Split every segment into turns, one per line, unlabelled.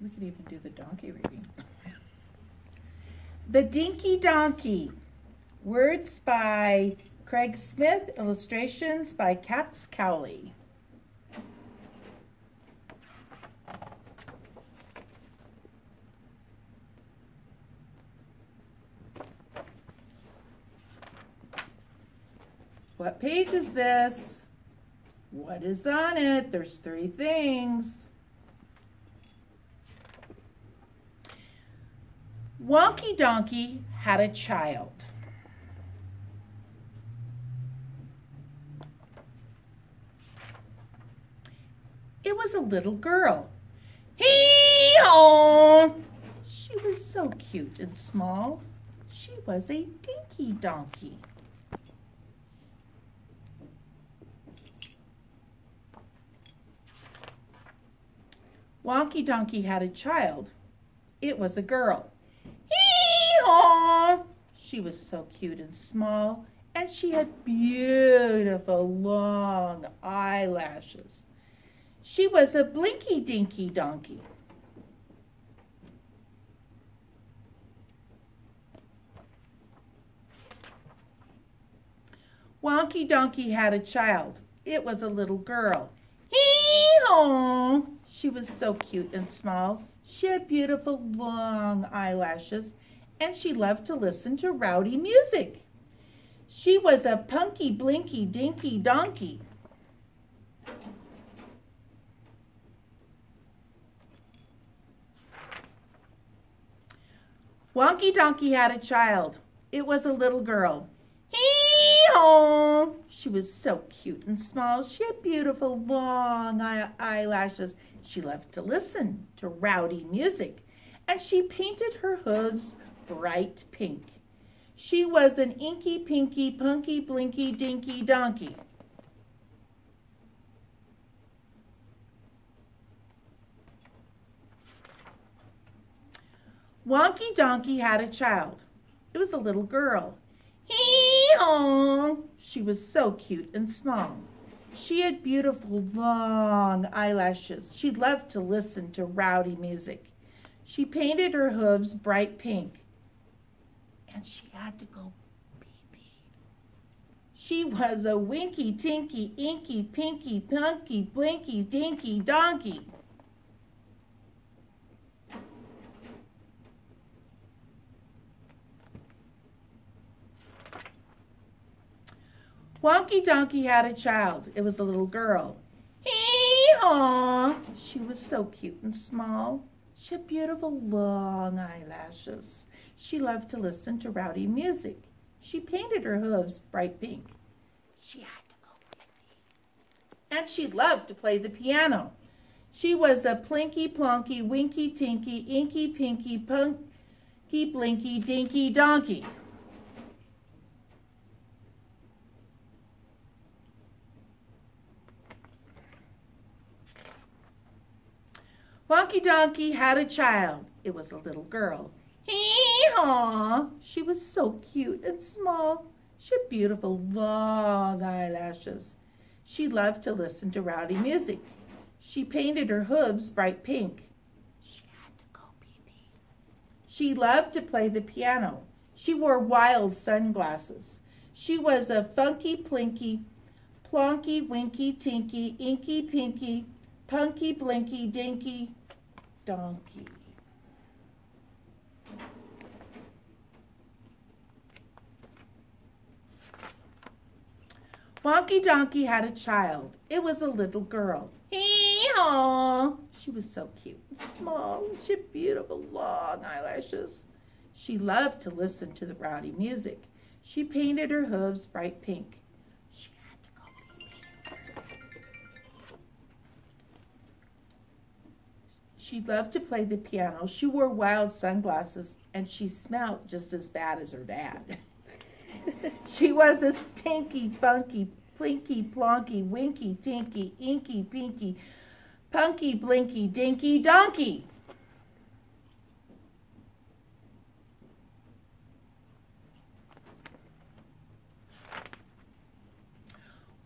We could even do the donkey reading. The Dinky Donkey. Words by Craig Smith, illustrations by Katz Cowley. What page is this? What is on it? There's three things. Wonky Donkey had a child. It was a little girl. Hee-haw! She was so cute and small. She was a dinky donkey. Wonky Donkey had a child. It was a girl. Hee-haw! She was so cute and small, and she had beautiful long eyelashes. She was a blinky dinky donkey. Wonky Donkey had a child. It was a little girl. Hee-haw! She was so cute and small. She had beautiful long eyelashes, and she loved to listen to rowdy music. She was a punky, blinky, dinky donkey. Wonky Donkey had a child. It was a little girl. Hee-haw! She was so cute and small. She had beautiful long eyelashes. She loved to listen to rowdy music, and she painted her hooves bright pink. She was an inky, pinky, punky, blinky, dinky donkey. Wonky Donkey had a child. It was a little girl. Hee-haw! She was so cute and small. She had beautiful long eyelashes. She loved to listen to rowdy music. She painted her hooves bright pink. And she had to go pee-pee. She was a winky, tinky, inky, pinky, punky, blinky, dinky, donkey. Wonky Donkey had a child. It was a little girl. Hee-haw! She was so cute and small. She had beautiful long eyelashes. She loved to listen to rowdy music. She painted her hooves bright pink. She had to go pee And she loved to play the piano. She was a plinky plonky, winky tinky, inky pinky, punky blinky, dinky donkey. Wonky Donkey had a child. It was a little girl. Hee-haw! She was so cute and small. She had beautiful long eyelashes. She loved to listen to rowdy music. She painted her hooves bright pink. She had to go pee-pee. She loved to play the piano. She wore wild sunglasses. She was a funky plinky, plonky, winky, tinky, inky, pinky, punky, blinky, dinky, donkey. Wonky Donkey had a child. It was a little girl. Hee-haw! She was so cute and small. She had beautiful long eyelashes. She loved to listen to the rowdy music. She painted her hooves bright pink. She loved to play the piano. She wore wild sunglasses, and she smelled just as bad as her dad. she was a stinky, funky, plinky, plonky, winky, tinky, inky, pinky, punky, blinky, dinky, donkey.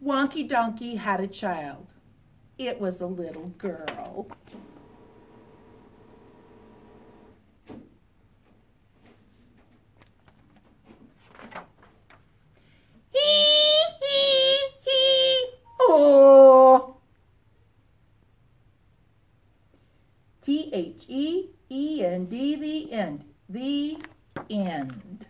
Wonky Donkey had a child. It was a little girl. T H E E N D, the end. The end.